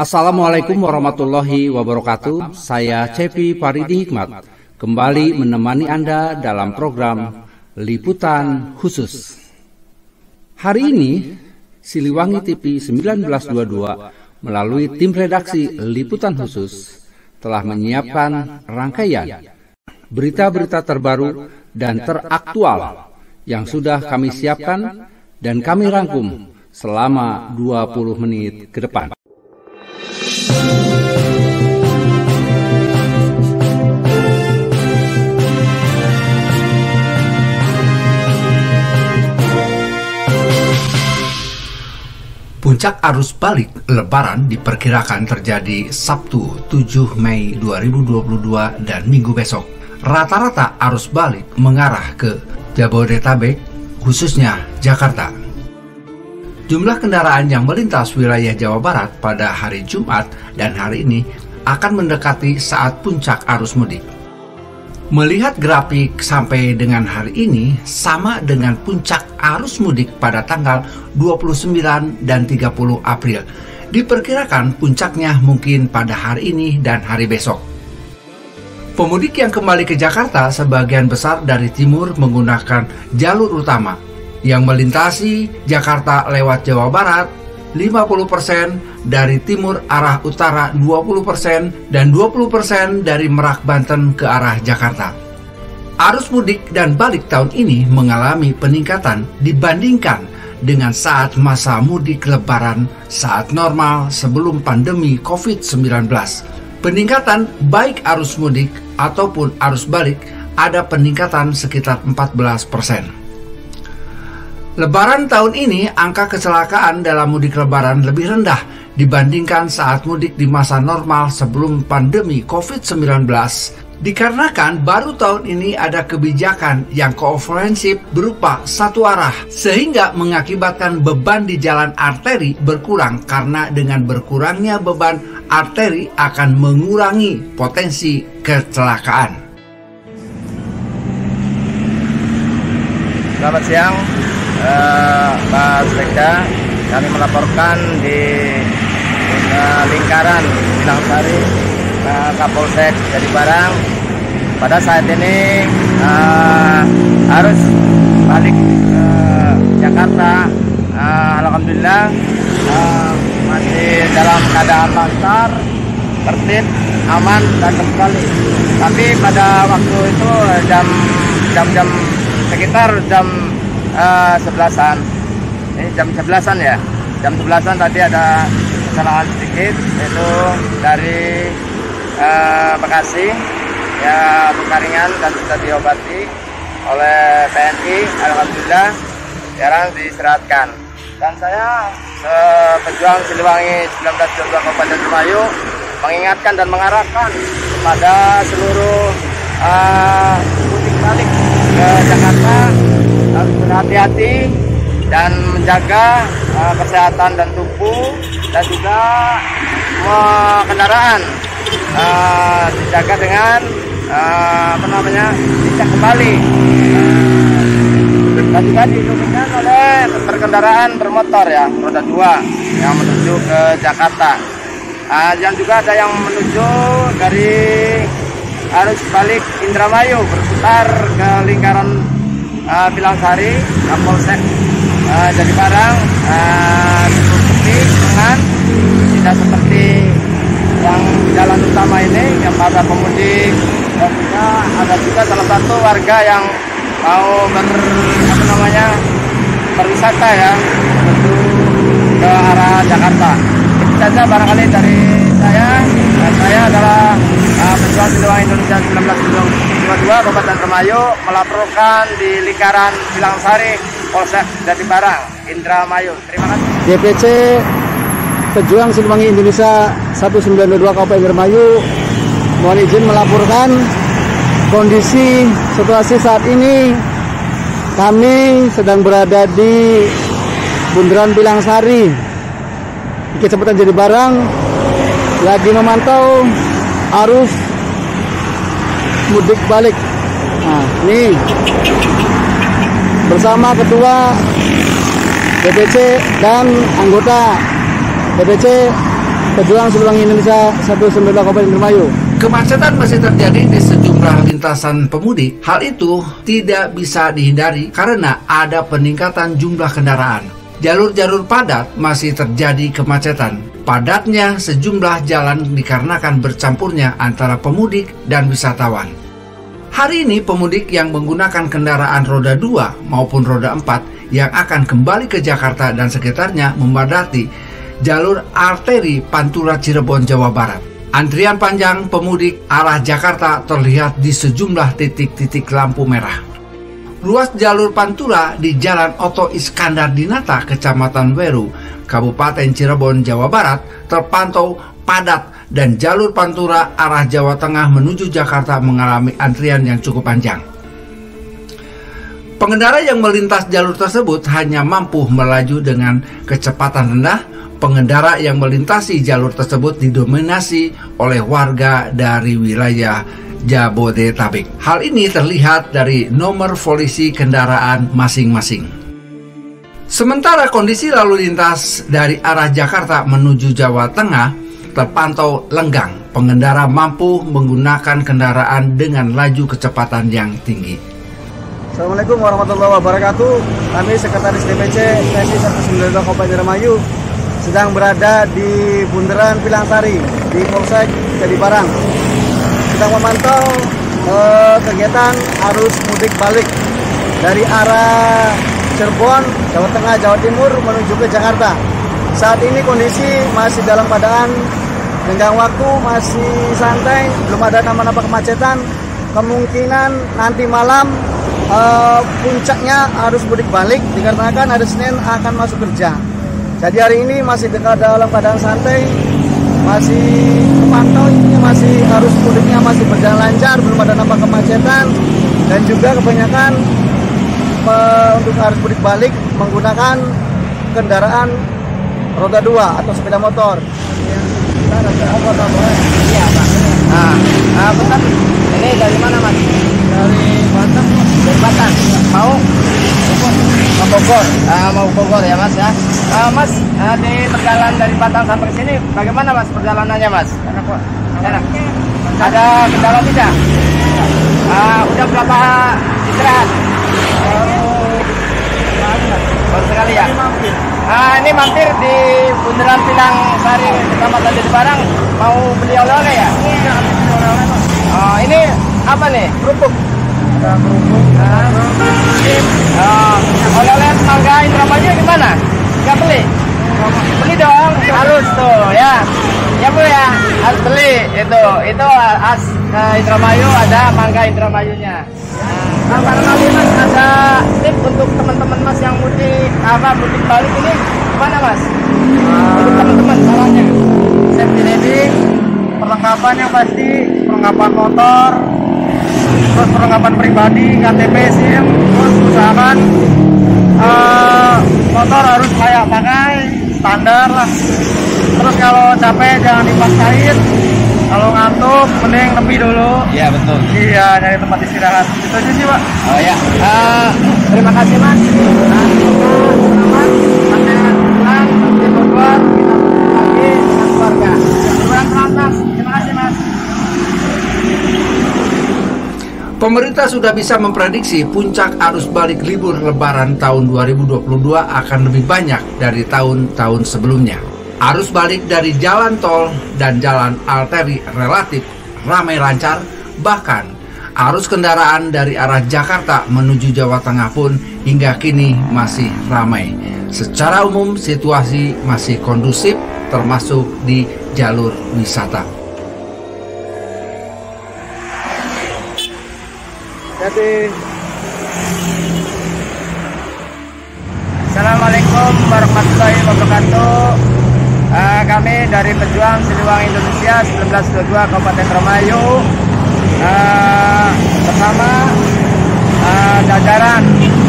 Assalamualaikum warahmatullahi wabarakatuh. Saya Cepi Paridi Hikmat kembali menemani Anda dalam program Liputan Khusus. Hari ini Siliwangi TV 1922 melalui tim redaksi Liputan Khusus telah menyiapkan rangkaian berita-berita terbaru dan teraktual yang sudah kami siapkan dan kami rangkum selama 20 menit ke depan. Puncak arus balik lebaran diperkirakan terjadi Sabtu 7 Mei 2022 dan minggu besok. Rata-rata arus balik mengarah ke Jabodetabek, khususnya Jakarta. Jumlah kendaraan yang melintas wilayah Jawa Barat pada hari Jumat dan hari ini akan mendekati saat puncak arus mudik. Melihat grafik sampai dengan hari ini sama dengan puncak arus mudik pada tanggal 29 dan 30 April. Diperkirakan puncaknya mungkin pada hari ini dan hari besok. Pemudik yang kembali ke Jakarta sebagian besar dari timur menggunakan jalur utama yang melintasi Jakarta lewat Jawa Barat 50% dari timur arah utara 20% dan 20% dari Merak Banten ke arah Jakarta. Arus mudik dan balik tahun ini mengalami peningkatan dibandingkan dengan saat masa mudik lebaran saat normal sebelum pandemi COVID-19. Peningkatan baik arus mudik ataupun arus balik ada peningkatan sekitar 14 persen. Lebaran tahun ini angka kecelakaan dalam mudik lebaran lebih rendah dibandingkan saat mudik di masa normal sebelum pandemi COVID-19 dikarenakan baru tahun ini ada kebijakan yang koofensif berupa satu arah sehingga mengakibatkan beban di jalan arteri berkurang karena dengan berkurangnya beban arteri akan mengurangi potensi kecelakaan. Selamat siang, Pak Sekda kami melaporkan di lingkaran Sari uh, Kapolsek Jadi Barang pada saat ini harus balik ke Jakarta uh, Alhamdulillah masih dalam keadaan lancar tertib aman dan kembali. Tapi pada waktu itu jam jam-jam sekitar jam uh, sebelasan. Ini jam sebelasan ya? Jam sebelasan tadi ada kesalahan sedikit yaitu dari uh, Bekasi. Ya luka ringan dan sudah diobati oleh TNI Alhamdulillah. Sekarang diistirahatkan. Dan saya uh, pejuang Siliwangi 1922 Kabupaten Semayu mengingatkan dan mengarahkan kepada seluruh uh, balik ke Jakarta harus berhati-hati dan menjaga uh, kesehatan dan tubuh dan juga semua kendaraan uh, dijaga dengan uh, apa namanya bisa kembali. Dan juga didukungkan oleh perkendaraan bermotor ya roda dua yang menuju ke Jakarta. Uh, dan juga ada yang menuju dari arus balik Indramayu berputar ke lingkaran uh, Bilangsari, Kapolsek uh, jadi barang uh, cukup sepi dengan tidak seperti yang jalan utama ini yang pada pemudik dan juga ada juga salah satu warga yang mau ber apa namanya berwisata ya menuju ke arah Jakarta. Itu saja barangkali dari saya. Saya adalah uh, pejuang Sidoarjo Indonesia 1922 Kabupaten Remayu melaporkan di lingkaran Bilangsari Polsek Jatibarang Indramayu. Terima kasih. DPC Pejuang Siliwangi Indonesia 1922 Kabupaten Indramayu mohon izin melaporkan kondisi situasi saat ini kami sedang berada di Bundaran Bilangsari di Kecamatan Jatibarang lagi memantau arus mudik balik. Nah, ini bersama ketua DPC dan anggota DPC pejuang Siliwangi Indonesia 192 Kabupaten Indramayu. Kemacetan masih terjadi di sejumlah lintasan pemudik. Hal itu tidak bisa dihindari karena ada peningkatan jumlah kendaraan. Jalur-jalur padat masih terjadi kemacetan. Padatnya sejumlah jalan dikarenakan bercampurnya antara pemudik dan wisatawan. Hari ini pemudik yang menggunakan kendaraan roda 2 maupun roda 4 yang akan kembali ke Jakarta dan sekitarnya memadati jalur arteri Pantura Cirebon Jawa Barat. Antrian panjang pemudik arah Jakarta terlihat di sejumlah titik-titik lampu merah. Ruas jalur Pantura di Jalan Oto Iskandar Dinata, Kecamatan Weru, Kabupaten Cirebon, Jawa Barat terpantau padat dan jalur Pantura arah Jawa Tengah menuju Jakarta mengalami antrian yang cukup panjang. Pengendara yang melintas jalur tersebut hanya mampu melaju dengan kecepatan rendah pengendara yang melintasi jalur tersebut didominasi oleh warga dari wilayah Jabodetabek. Hal ini terlihat dari nomor polisi kendaraan masing-masing. Sementara kondisi lalu lintas dari arah Jakarta menuju Jawa Tengah terpantau lenggang. Pengendara mampu menggunakan kendaraan dengan laju kecepatan yang tinggi. Assalamualaikum warahmatullahi wabarakatuh. Kami Sekretaris DPC PSI 192 Kabupaten Indramayu sedang berada di Bundaran Pilangsari di Polsek Jadi Barang. Sedang memantau eh, kegiatan arus mudik balik dari arah Cirebon, Jawa Tengah, Jawa Timur menuju ke Jakarta. Saat ini kondisi masih dalam keadaan tenggang waktu, masih santai, belum ada nama-nama kemacetan. Kemungkinan nanti malam uh, puncaknya arus mudik balik dikarenakan hari Senin akan masuk kerja. Jadi hari ini masih dekat dalam keadaan santai, masih pantau ini masih arus mudiknya masih berjalan lancar, belum ada nampak kemacetan dan juga kebanyakan uh, untuk arus mudik balik menggunakan kendaraan roda dua atau sepeda motor. Iya, Pak. Nah, nah, bentar. Ini dari mana, Mas? Dari Batam, Dari Batam. Mau? Mau Bogor. Ah, mau Bogor ya, Mas ya. Ah, mas, ah, di perjalanan dari Batam sampai ke sini bagaimana, Mas, perjalanannya, Mas? Enak. Ada kendala tidak? Ah, udah berapa istirahat? Baru sekali ya? Ah, ini mampir di Bundaran Pilang Sari, Kecamatan Jadi Barang. Mau beli oleh-oleh ya? Iya, beli oleh-oleh. Oh, ini apa nih? Kerupuk. Oleh-oleh mangga Indramayu gimana? Nggak beli? Beli dong, harus tuh ya. Ya bu ya, harus beli itu. Itu as uh, Indramayu ada mangga Indramayunya. Nah, barangkali mas ada tip untuk teman-teman mas yang mudik apa mudik balik ini gimana mas? Untuk teman-teman caranya. safety riding, perlengkapan yang pasti, perlengkapan motor, terus perlengkapan pribadi, KTP, SIM, terus usahakan eh, motor harus layak pakai, standar lah. Terus kalau capek jangan dipaksain, kalau ngantuk mending nepi dulu. Iya betul. Iya, nyari tempat istirahat. Itu aja sih, Pak. Oh ya, Eh, terima kasih mas. Nah, selamat sampai pulang Bogor kita lagi dengan keluarga. Kurang mas. Terima kasih mas. Pemerintah sudah bisa memprediksi puncak arus balik libur lebaran tahun 2022 akan lebih banyak dari tahun-tahun sebelumnya. Arus balik dari jalan tol dan jalan arteri relatif ramai lancar, bahkan arus kendaraan dari arah Jakarta menuju Jawa Tengah pun hingga kini masih ramai. Secara umum situasi masih kondusif termasuk di jalur wisata. Jadi Assalamualaikum warahmatullahi wabarakatuh. Eh, kami dari Pejuang Siliwangi Indonesia 1922 Kabupaten Indramayu eh, bersama eh, jajaran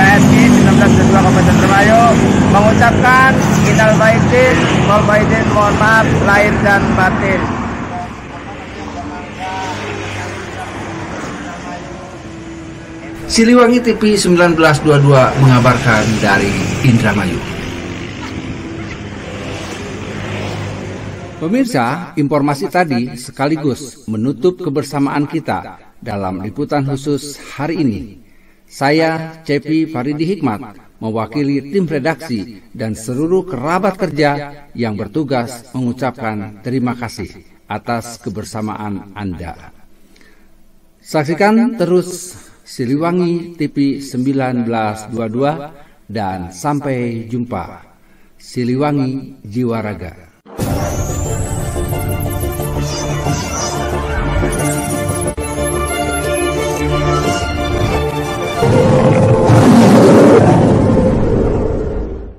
PSI 1922 Kabupaten Indramayu mengucapkan Innal Baidin, Wal Baidin, mohon maaf lahir dan batin. Siliwangi TV 1922 mengabarkan dari Indramayu. Pemirsa, informasi tadi sekaligus menutup kebersamaan kita dalam liputan khusus hari ini. Saya Cepi Faridi Hikmat mewakili tim redaksi dan seluruh kerabat kerja yang bertugas mengucapkan terima kasih atas kebersamaan Anda. Saksikan terus Siliwangi TV 1922 dan sampai jumpa. Siliwangi Jiwa Raga.